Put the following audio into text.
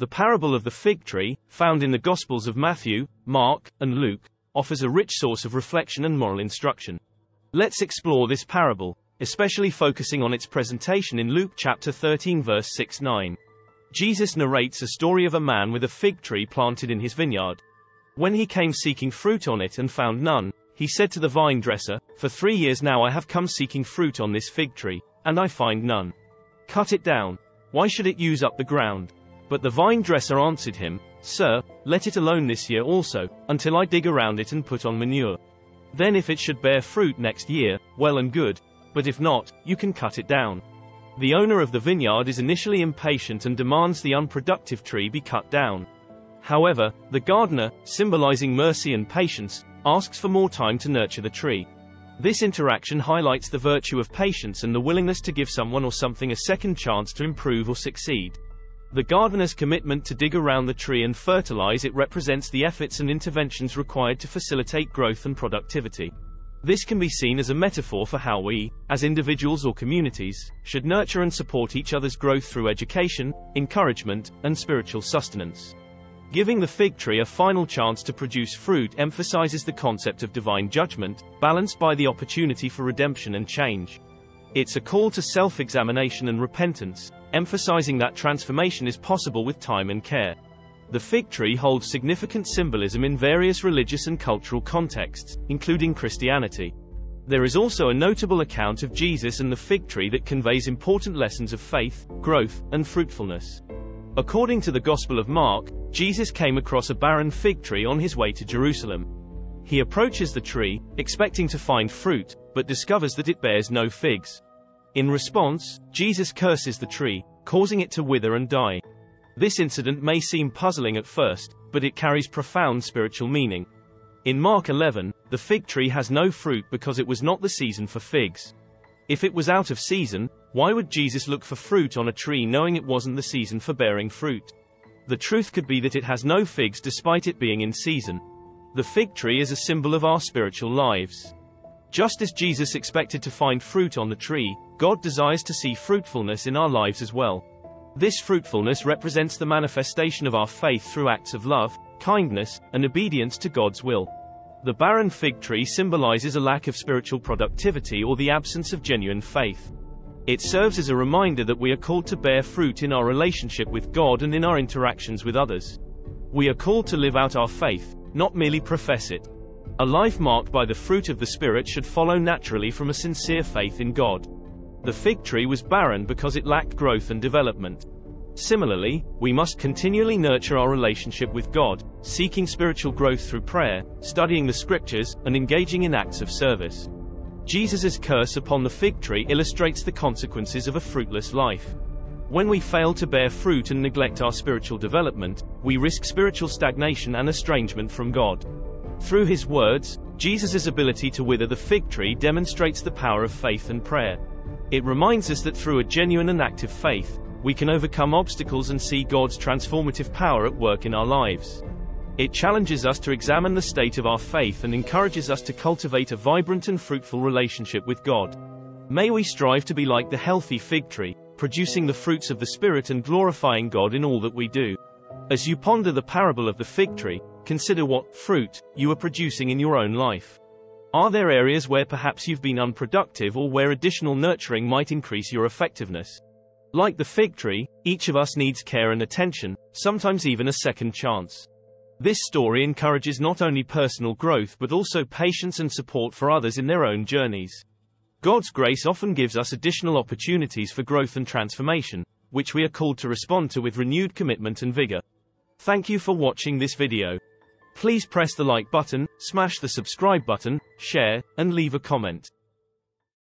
The parable of the fig tree, found in the Gospels of Matthew, Mark, and Luke, offers a rich source of reflection and moral instruction. Let's explore this parable, especially focusing on its presentation in Luke chapter 13 verse 6-9. Jesus narrates a story of a man with a fig tree planted in his vineyard. When he came seeking fruit on it and found none, he said to the vine dresser, For three years now I have come seeking fruit on this fig tree, and I find none. Cut it down. Why should it use up the ground? But the vine dresser answered him, Sir, let it alone this year also, until I dig around it and put on manure. Then if it should bear fruit next year, well and good, but if not, you can cut it down. The owner of the vineyard is initially impatient and demands the unproductive tree be cut down. However, the gardener, symbolizing mercy and patience, asks for more time to nurture the tree. This interaction highlights the virtue of patience and the willingness to give someone or something a second chance to improve or succeed. The gardener's commitment to dig around the tree and fertilize it represents the efforts and interventions required to facilitate growth and productivity. This can be seen as a metaphor for how we, as individuals or communities, should nurture and support each other's growth through education, encouragement, and spiritual sustenance. Giving the fig tree a final chance to produce fruit emphasizes the concept of divine judgment, balanced by the opportunity for redemption and change. It's a call to self-examination and repentance, emphasizing that transformation is possible with time and care. The fig tree holds significant symbolism in various religious and cultural contexts, including Christianity. There is also a notable account of Jesus and the fig tree that conveys important lessons of faith, growth, and fruitfulness. According to the Gospel of Mark, Jesus came across a barren fig tree on his way to Jerusalem. He approaches the tree, expecting to find fruit, but discovers that it bears no figs. In response, Jesus curses the tree, causing it to wither and die. This incident may seem puzzling at first, but it carries profound spiritual meaning. In Mark 11, the fig tree has no fruit because it was not the season for figs. If it was out of season, why would Jesus look for fruit on a tree knowing it wasn't the season for bearing fruit? The truth could be that it has no figs despite it being in season. The fig tree is a symbol of our spiritual lives. Just as Jesus expected to find fruit on the tree, God desires to see fruitfulness in our lives as well. This fruitfulness represents the manifestation of our faith through acts of love, kindness, and obedience to God's will. The barren fig tree symbolizes a lack of spiritual productivity or the absence of genuine faith. It serves as a reminder that we are called to bear fruit in our relationship with God and in our interactions with others. We are called to live out our faith, not merely profess it. A life marked by the fruit of the Spirit should follow naturally from a sincere faith in God. The fig tree was barren because it lacked growth and development. Similarly, we must continually nurture our relationship with God, seeking spiritual growth through prayer, studying the scriptures, and engaging in acts of service. Jesus' curse upon the fig tree illustrates the consequences of a fruitless life. When we fail to bear fruit and neglect our spiritual development, we risk spiritual stagnation and estrangement from God. Through his words, Jesus' ability to wither the fig tree demonstrates the power of faith and prayer. It reminds us that through a genuine and active faith, we can overcome obstacles and see God's transformative power at work in our lives. It challenges us to examine the state of our faith and encourages us to cultivate a vibrant and fruitful relationship with God. May we strive to be like the healthy fig tree, producing the fruits of the Spirit and glorifying God in all that we do. As you ponder the parable of the fig tree, consider what fruit you are producing in your own life. Are there areas where perhaps you've been unproductive or where additional nurturing might increase your effectiveness? Like the fig tree, each of us needs care and attention, sometimes even a second chance. This story encourages not only personal growth but also patience and support for others in their own journeys. God's grace often gives us additional opportunities for growth and transformation, which we are called to respond to with renewed commitment and vigor. Thank you for watching this video. Please press the like button, smash the subscribe button, share, and leave a comment.